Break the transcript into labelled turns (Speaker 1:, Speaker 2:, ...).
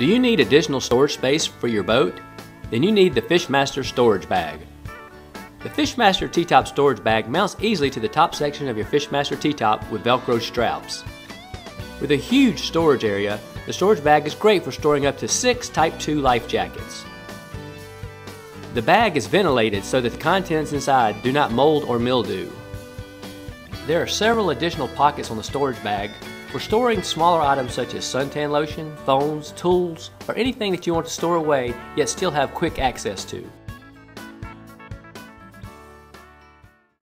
Speaker 1: Do you need additional storage space for your boat? Then you need the Fishmaster storage bag. The Fishmaster T-Top storage bag mounts easily to the top section of your Fishmaster T-Top with Velcro straps. With a huge storage area, the storage bag is great for storing up to six Type 2 life jackets. The bag is ventilated so that the contents inside do not mold or mildew. There are several additional pockets on the storage bag for storing smaller items such as suntan lotion, phones, tools, or anything that you want to store away yet still have quick access to.